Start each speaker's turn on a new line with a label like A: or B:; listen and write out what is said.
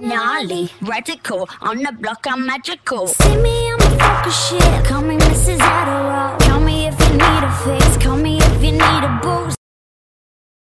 A: Gnarly, radical, on the block I'm magical.
B: See me, I'm a fucker shit.